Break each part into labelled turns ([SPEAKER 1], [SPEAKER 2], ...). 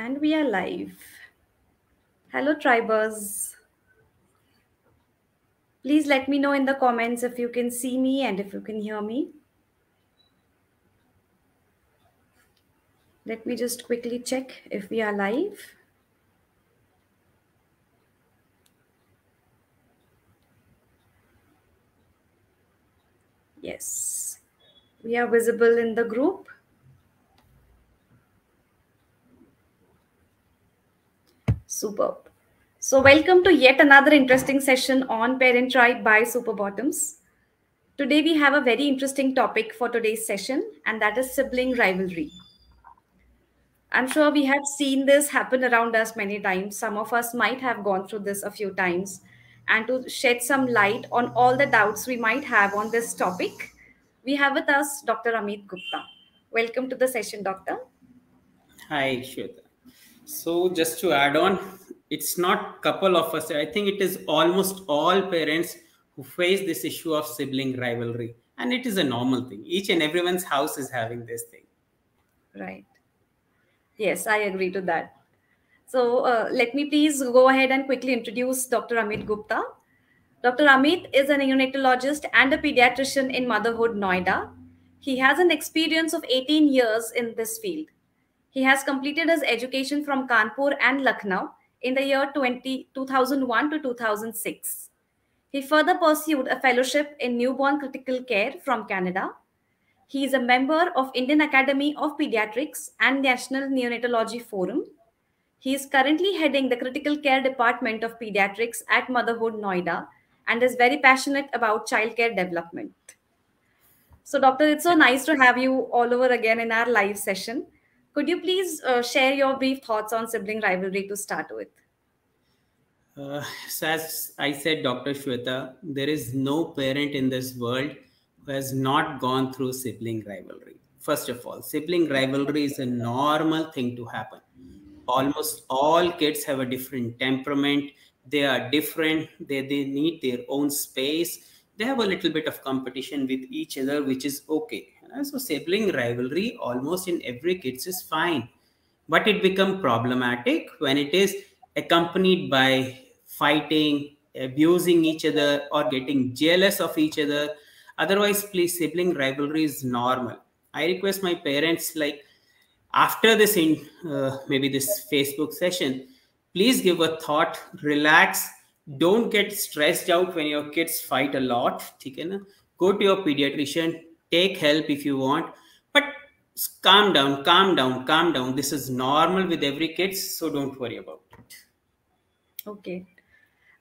[SPEAKER 1] And we are live. Hello, tribers. Please let me know in the comments if you can see me and if you can hear me. Let me just quickly check if we are live. Yes, we are visible in the group. Superb. So welcome to yet another interesting session on Parent Tribe by SuperBottoms. Today we have a very interesting topic for today's session and that is sibling rivalry. I'm sure we have seen this happen around us many times. Some of us might have gone through this a few times. And to shed some light on all the doubts we might have on this topic, we have with us Dr. Amit Gupta. Welcome to the session, Doctor.
[SPEAKER 2] Hi, Shweta. So just to add on, it's not couple of us. I think it is almost all parents who face this issue of sibling rivalry, and it is a normal thing. Each and everyone's house is having this thing.
[SPEAKER 1] Right. Yes, I agree to that. So uh, let me please go ahead and quickly introduce Dr. Amit Gupta. Dr. Amit is a neonatologist and a pediatrician in Motherhood, Noida. He has an experience of 18 years in this field. He has completed his education from Kanpur and Lucknow in the year 20, 2001 to 2006. He further pursued a fellowship in newborn critical care from Canada. He is a member of Indian Academy of Pediatrics and National Neonatology Forum. He is currently heading the critical care department of pediatrics at Motherhood Noida and is very passionate about childcare development. So, Doctor, it's so nice to have you all over again in our live session. Could you please uh, share your brief thoughts on sibling rivalry to start with?
[SPEAKER 2] Uh, so as I said, Dr. Shweta, there is no parent in this world who has not gone through sibling rivalry. First of all, sibling rivalry is a normal thing to happen. Almost all kids have a different temperament. They are different. They, they need their own space. They have a little bit of competition with each other, which is okay so sibling rivalry almost in every kids is fine, but it become problematic when it is accompanied by fighting, abusing each other, or getting jealous of each other. Otherwise, please, sibling rivalry is normal. I request my parents, like after this in uh, maybe this Facebook session, please give a thought, relax, don't get stressed out when your kids fight a lot. Go to your pediatrician, take help if you want but calm down calm down calm down. This is normal with every kid so don't worry about it.
[SPEAKER 1] Okay.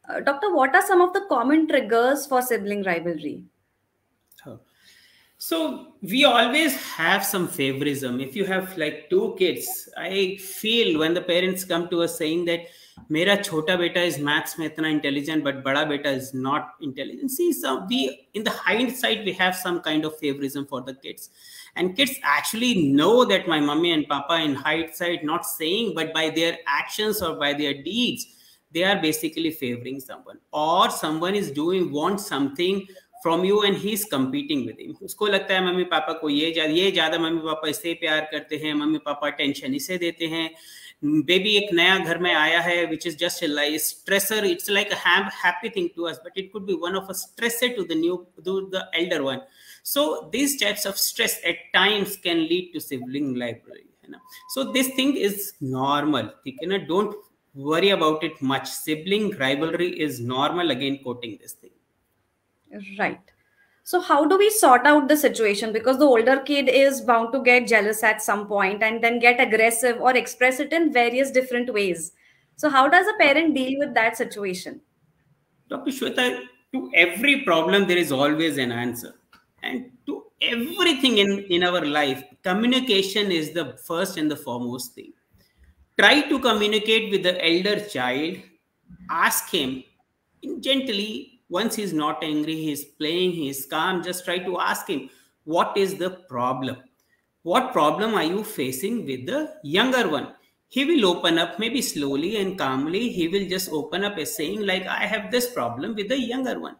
[SPEAKER 1] Uh, doctor what are some of the common triggers for sibling rivalry?
[SPEAKER 2] So we always have some favorism. If you have like two kids i feel when the parents come to us saying that मेरा छोटा बेटा is maths में इतना intelligent but बड़ा बेटा is not intelligent see we in the hindsight we have some kind of favouritism for the kids and kids actually know that my mummy and papa in hindsight not saying but by their actions और by their deeds they are basically favouring someone और someone is doing want something from you and he is competing with him उसको लगता है, mummy papa को ये ये ज़्यादा mummy papa इससे प्यार करते हैं, मम्मी पापा टेंशन इसे देते हैं. बेबी एक नया घर में आया है which is just like stressor it's like happy thing to us but it could be one of a stressor to the new to the elder one so these types of stress at times can lead to sibling rivalry you know? so this thing is normal you know don't worry about it much sibling rivalry is normal again quoting this thing
[SPEAKER 1] right so how do we sort out the situation? Because the older kid is bound to get jealous at some point and then get aggressive or express it in various different ways. So how does a parent deal with that situation?
[SPEAKER 2] Dr shweta to every problem there is always an answer. And to everything in in our life communication is the first and the foremost thing. Try to communicate with the elder child. Ask him gently once he's not angry he's playing he's calm just try to ask him what is the problem what problem are you facing with the younger one he will open up maybe slowly and calmly he will just open up as saying like i have this problem with the younger one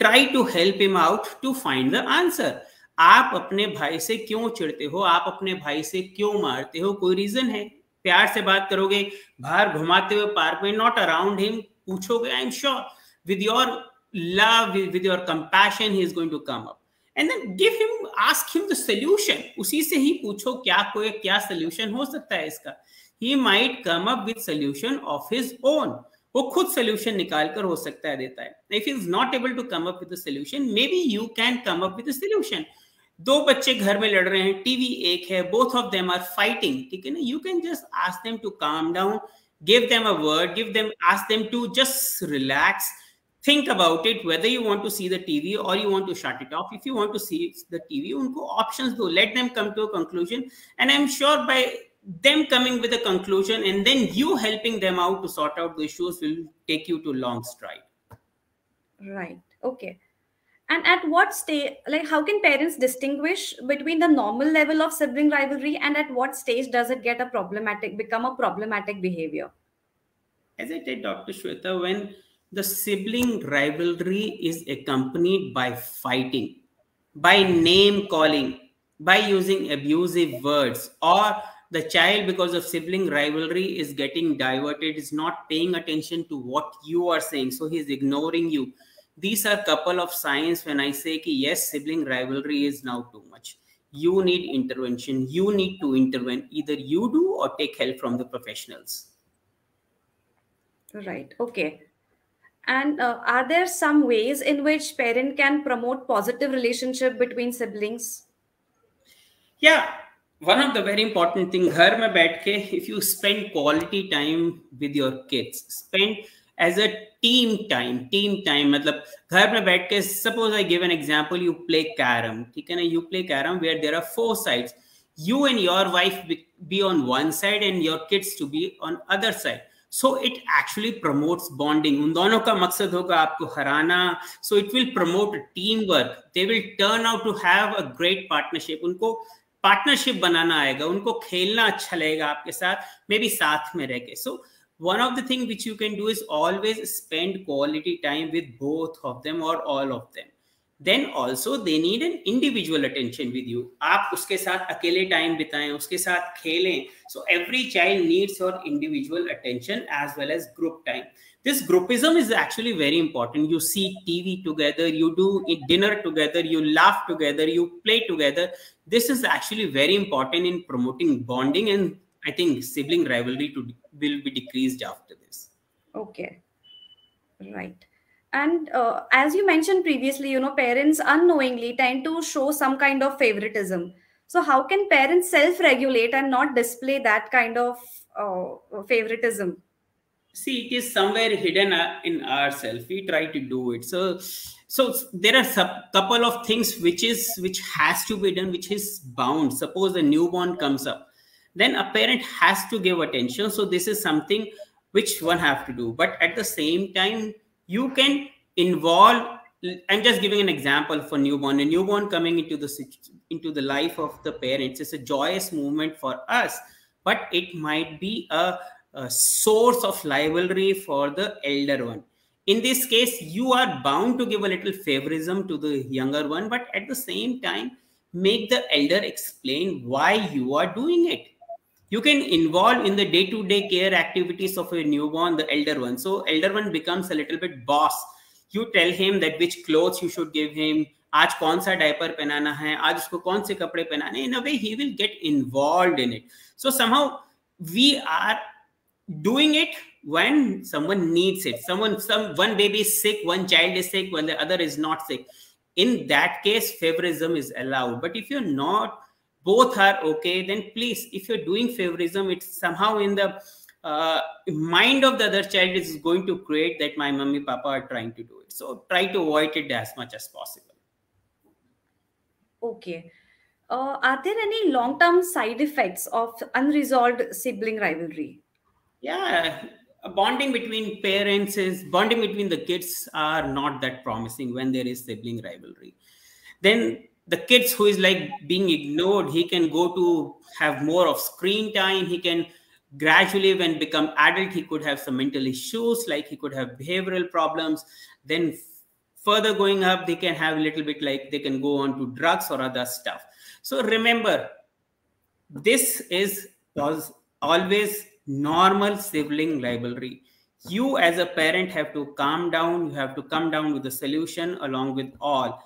[SPEAKER 2] try to help him out to find the answer आप अपने भाई से क्यों चिढ़ते हो आप अपने भाई से क्यों मारते हो कोई रीजन है प्यार से बात करोगे बाहर घुमाते हुए पार्क में नॉट अराउंड हिम पूछोगे I am sure with your love with your compassion he is going to come up and then give him ask him the solution उसी से ही पूछो क्या कोई, क्या सोल्यूशन हो सकता है इसका? He might come up with solution of his own वो खुद सोल्यूशन निकाल कर हो सकता है, देता है। If is not able to come up with solution maybe you can come up with solution दो बच्चे घर में लड़ रहे हैं टीवी एक है both of them are fighting ठीक है ना? You can just ask them to calm down give them a word give them ask them to just relax think about it whether you want to see the tv or you want to shut it off. If you want to see the tv unko options do let them come to a conclusion. And i'm sure by them coming with a conclusion and then you helping them out to sort out the issues will take you to long stride.
[SPEAKER 1] Right. Okay. And at what stage like how can parents distinguish between the normal level of sibling rivalry and at what stage does it get a problematic become a problematic behavior?
[SPEAKER 2] As i said dr shweta when the sibling rivalry is accompanied by fighting, by name calling, by using abusive words, or the child, because of sibling rivalry, is getting diverted, is not paying attention to what you are saying, so he's ignoring you. These are couple of signs when I say ki, yes, sibling rivalry is now too much. You need intervention. You need to intervene. Either you do or take help from the professionals.
[SPEAKER 1] Right. Okay and uh, are there some ways in which parent can promote positive relationship between siblings?
[SPEAKER 2] Yeah. One of the very important thing ke if you spend quality time with your kids spend as a team time team time baith ke suppose i give an example you play carom na you play carom where there are four sides. You and your wife be on one side and your kids to be on other side so it actually promotes bonding उन दोनों का मकसद होगा आपको हराना। So it will promote team work they will turn out to have a great partnership उनको partnership बनाना आएगा। उनको खेलना अच्छा लगेगा आपके साथ मे बी साथ में रह के। So one of the thing which you can do is always spend quality time with both of them or all of them. Then also they need an individual attention with you आप उसके साथ अकेले time बिताएं उसके साथ खेलें so every child needs your individual attention as well as group time this groupism is actually very important you see tv together you do dinner together you laugh together you play together this is actually very important in promoting bonding and i think sibling rivalry to, will be decreased after this
[SPEAKER 1] okay right and uh, as you mentioned previously you know parents unknowingly tend to show some kind of favoritism. So how can parents self regulate and not display that kind of uh, favoritism?
[SPEAKER 2] See it is somewhere hidden uh, in ourselves we try to do it. So so there are a couple of things which is which has to be done which is bound. Suppose a newborn comes up then a parent has to give attention. So this is something which one have to do. But at the same time you can involve i'm just giving an example for newborn. A newborn coming into the into the life of the parents is a joyous movement for us but it might be a, a source of rivalry for the elder one. In this case you are bound to give a little favorism to the younger one but at the same time make the elder explain why you are doing it you can involve in the day-to-day care activities of a newborn the elder one so elder one becomes a little bit boss you tell him that which clothes you should give him आज कौन सा diaper पहनाना है आज उसको कौन से कपड़े पहनाने in a way he will gate involved in it so somehow we are doing it when someone needs it someone some one baby is sick one child is sick when the other is not sick in that case favorism is allowed but if you're not both are okay then please if you're doing favorism it's somehow in the uh, mind of the other child is going to create that my mummy papa are trying to do it. So try to avoid it as much as possible.
[SPEAKER 1] Okay. Uh, are there any long term side effects of unresolved sibling rivalry?
[SPEAKER 2] Yeah bonding between parents is bonding between the kids are not that promising when there is sibling rivalry. Then the kids who is like being ignored he can go to have more of screen time. He can gradually when become adult he could have some mental issues like he could have behavioral problems. Then further going up they can have a little bit like they can go on to drugs or other stuff. So remember this is always normal sibling rivalry. You as a parent have to calm down. You have to come down with a solution along with all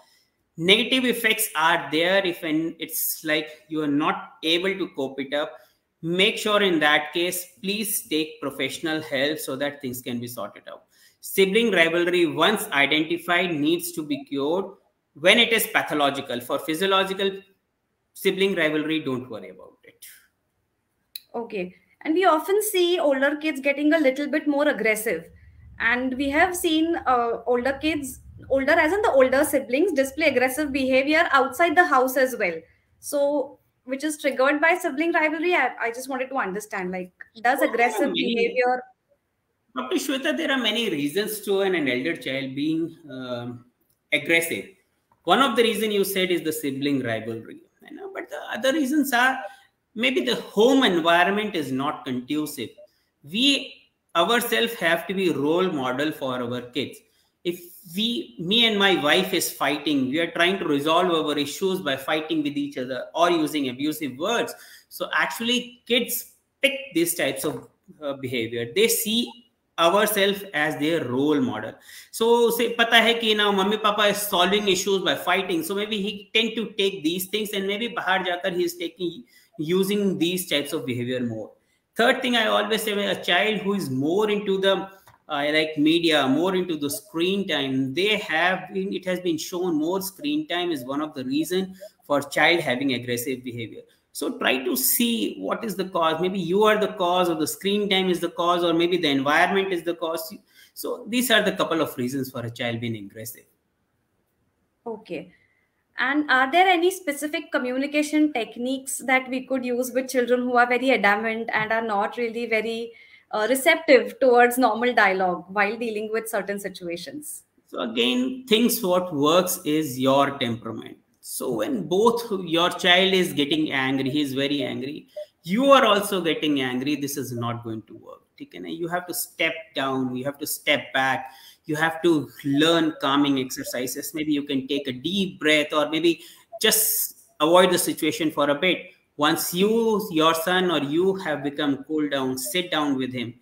[SPEAKER 2] negative effects are there if it's like you are not able to cope it up. Make sure in that case please take professional help so that things can be sorted out. Sibling rivalry once identified needs to be cured. When it is pathological for physiological sibling rivalry don't worry about it.
[SPEAKER 1] Okay. And we often see older kids getting a little bit more aggressive. And we have seen uh, older kids older as in the older siblings display aggressive behavior outside the house as well so which is triggered by sibling rivalry i, I just wanted to understand like does aggressive behavior
[SPEAKER 2] Dr. Shweta, there are many reasons to an, an elder child being um, aggressive. One of the reason you said is the sibling rivalry. You know, but the other reasons are maybe the home environment is not conducive. We ourselves have to be role model for our kids. If we, me and my wife is fighting, we are trying to resolve our issues by fighting with each other or using abusive words. So actually, kids pick these types of uh, behavior. They see ourselves as their role model so say pata hai ki now mummy papa is solving issues by fighting so maybe he tend to take these things and maybe bahar jakar he is taking using these types of behavior more third thing i always say a child who is more into the Uh, like media more into the screen time they have been, it has been shown more screen time is one of the reason for child having aggressive behavior so try to see what is the cause. Maybe you are the cause, or the screen time is the cause, or maybe the environment is the cause. So these are the couple of reasons for a child being aggressive.
[SPEAKER 1] Okay. And are there any specific communication techniques that we could use with children who are very adamant and are not really very uh, receptive towards normal dialogue while dealing with certain situations?
[SPEAKER 2] So again, things what works is your temperament so when both your child is getting angry, he is very angry, you are also getting angry, this is not going to work. You have to step down, you have to step back, you have to learn calming exercises. Maybe you can take a deep breath or maybe just avoid the situation for a bit. Once you, your son or you have become cool down, sit down with him,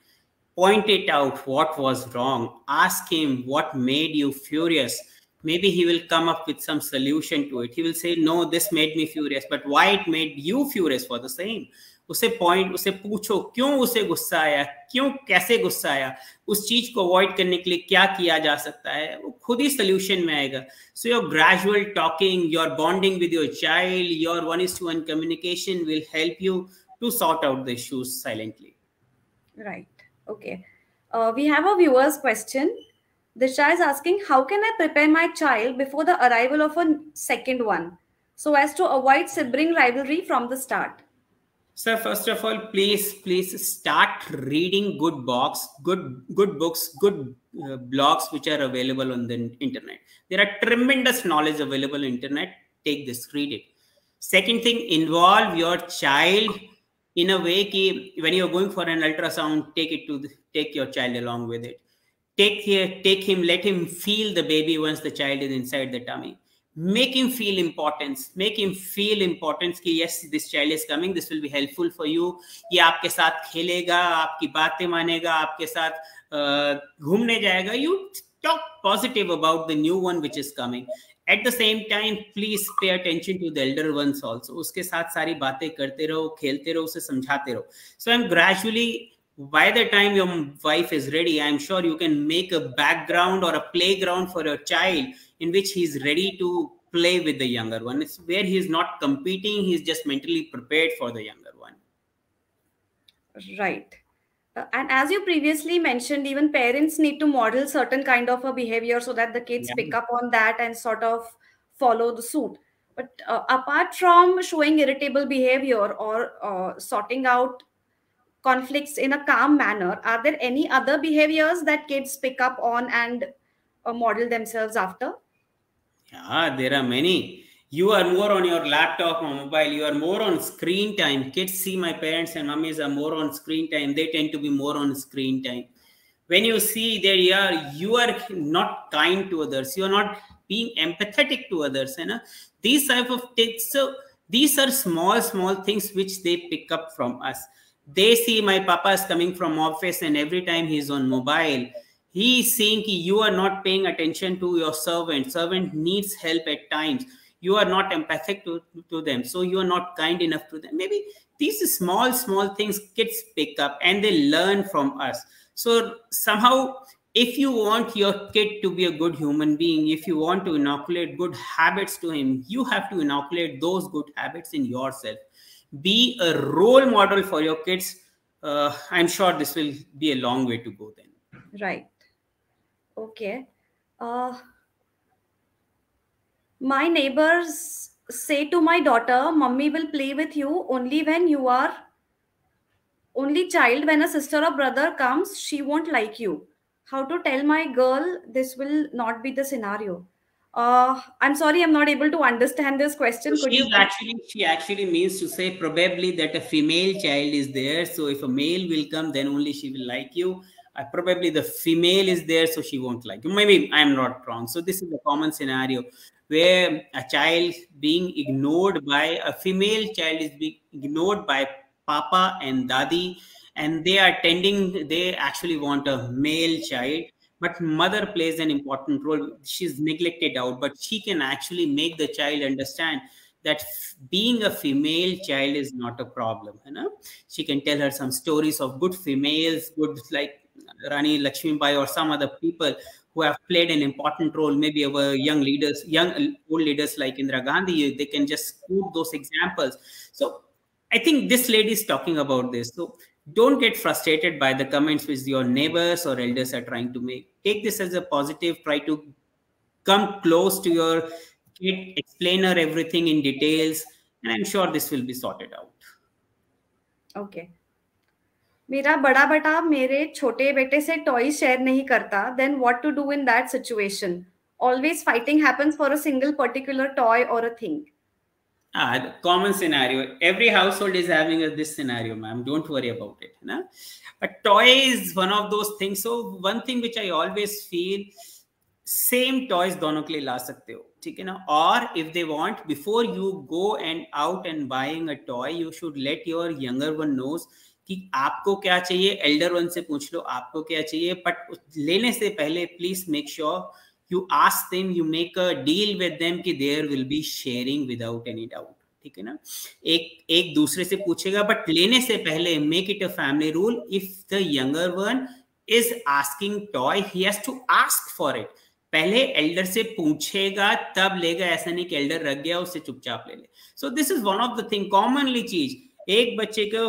[SPEAKER 2] point it out what was wrong, ask him what made you furious. Maybe he will come up with some solution to it. He will say no this made me furious but why it made you furious for the same उसे point उसे पूछो क्यों उसे गुस्सा आया क्यों कैसे गुस्सा आया? उस चीज़ को अवॉइड करने के लिए क्या किया जा सकता है? वो खुद ही सोल्यूशन में आएगा। So your gradual talking your bonding with your child your one is to one communication will help you to sort out the issues silently
[SPEAKER 1] right okay we have a viewers question Disha is asking, how can I prepare my child before the arrival of a second one? So as to avoid sibling rivalry from the start?
[SPEAKER 2] Sir, first of all, please, please start reading good books, good, good books, good uh, blogs which are available on the internet. There are tremendous knowledge available on internet. Take this, read it. Second thing, involve your child in a way ki when you're going for an ultrasound, take it to the, take your child along with it take here take him let him feel the baby once the child is inside the tummy make him feel importance make him feel importance कि yes this child is coming this will be helpful for you ये आपके साथ खेलेगा आपकी बातें मानेगा आपके साथ घूमने जाएगा you talk positive about the new one which is coming at the same time please pay attention to the elder ones also उसके साथ सारी बातें करते रहो खेलते रहो उसे समझाते रहो so I'm gradually by the time your wife is ready i'm sure you can make a background or a playground for your child in which he's ready to play with the younger one. It's where he's not competing he's just mentally prepared for the younger one.
[SPEAKER 1] Right. Uh, and as you previously mentioned even parents need to model certain kind of a behavior so that the kids yeah. pick up on that and sort of follow the suit. But uh, apart from showing irritable behavior or uh, sorting out conflicts in a calm manner, are there any other behaviors that kids pick up on and uh, model themselves after?
[SPEAKER 2] Yeah, there are many. You are more on your laptop or mobile. You are more on screen time. Kids see my parents and mummies are more on screen time. They tend to be more on screen time. When you see that you are, you are not kind to others. You are not being empathetic to others. You know? These type of things. So these are small, small things which they pick up from us they see my papa is coming from office and every time he's on mobile he is saying you are not paying attention to your servant. Servant needs help at times. You are not empathic to, to them so you are not kind enough to them. Maybe these small small things kids pick up and they learn from us. So somehow if you want your kid to be a good human being if you want to inoculate good habits to him you have to inoculate those good habits in yourself be a role model for your kids uh, i'm sure this will be a long way to go then.
[SPEAKER 1] Right. Okay. Uh, my neighbors say to my daughter mummy will play with you only when you are only child. When a sister or brother comes she won't like you. How to tell my girl this will not be the scenario uh, I'm sorry, I'm not able to understand this question.
[SPEAKER 2] Could you actually she actually means to say probably that a female child is there. So if a male will come, then only she will like you. Uh, probably the female is there, so she won't like you. Maybe I'm not wrong. So this is a common scenario where a child being ignored by a female child is being ignored by papa and dadi and they are tending they actually want a male child but mother plays an important role. She's neglected out but she can actually make the child understand that being a female child is not a problem you know? She can tell her some stories of good females good like rani lakshmi bai or some other people who have played an important role. Maybe our young leaders young old leaders like indira gandhi they can just quote those examples. So i think this lady is talking about this. So don't get frustrated by the comments which your neighbors or elders are trying to make take this as a positive try to come close to your kid explain her everything in details and i'm sure this will be sorted out
[SPEAKER 1] okay मेरा बड़ा बेटा मेरे छोटे बेटे से toy share नहीं करता then what to do in that situation always fighting happens for a single particular toy और a thing
[SPEAKER 2] Ah, common scenario. Every household is having a, this scenario, ma'am. Don't worry about it. Na? But toy is one of those things. So one thing which I always feel, same toys दोनों के लिए ला सकते हो ठीक है ना और if they want before you go and out and buying a toy you should let your younger one knows कि आपको क्या चाहिए एल्डर वन से पूछ लो आपको क्या चाहिए बट लेने से पहले please make sure you ask them, you make a deal with them कि there will be sharing without any doubt. ठीक है ना? एक एक दूसरे से पूछेगा बट लेने से पहले make it a family rule if the younger one is asking toy he has to ask for it पहले एल्डर से पूछेगा, तब लेगा, ऐसा नहीं कि एल्डर रख गया उससे चुपचाप ले ले। So this is one of the thing commonly चीज़, एक बच्चे को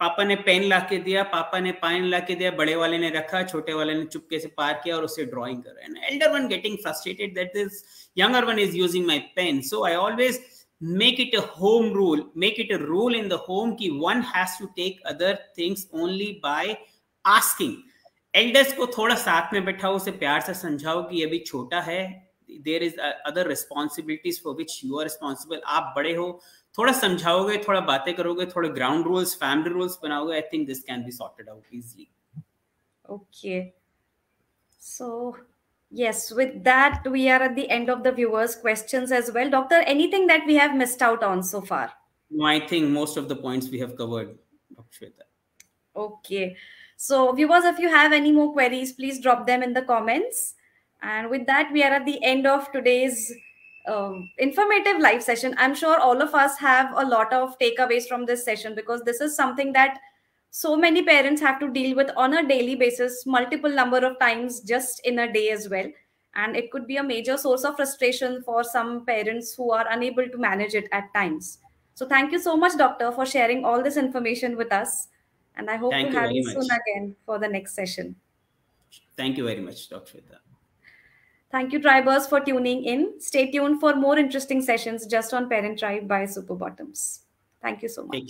[SPEAKER 2] पापा ने पेन ला के दिया पापा ने पेन ला के दिया बड़े वाले ने रखा छोटे वाले ने चुपके से पार किया और उससे ड्राइंग कर रहे हैं elder one getting frustrated that this younger one is using my pen so i always make it a home rule make it a rule in the home ki one has to take other things only by asking elders को थोड़ा साथ में बैठाओ उसे प्यार से समझाओ कि अभी छोटा है there is other responsibilities for which you are responsible आप बड़े हो थोड़ा समझाओगे थोड़ा बातें करोगे थोड़ा ग्राउंड रूल्स फैमिली रूल्स बनाओगे I think this can be sorted out easily
[SPEAKER 1] okay so yes with that we are at the end of the viewers questions as well doctor anything that we have missed out on so far
[SPEAKER 2] no i think most of the points we have covered dr shweta
[SPEAKER 1] okay so viewers if you have any more queries please drop them in the comments and with that we are at the end of today's um, informative live session. I'm sure all of us have a lot of takeaways from this session because this is something that so many parents have to deal with on a daily basis, multiple number of times just in a day as well. And it could be a major source of frustration for some parents who are unable to manage it at times. So thank you so much, doctor, for sharing all this information with us. And I hope thank to have you soon again for the next session.
[SPEAKER 2] Thank you very much, Dr.
[SPEAKER 1] Thank you, Tribers, for tuning in. Stay tuned for more interesting sessions just on Parent Tribe by SuperBottoms. Thank you so much.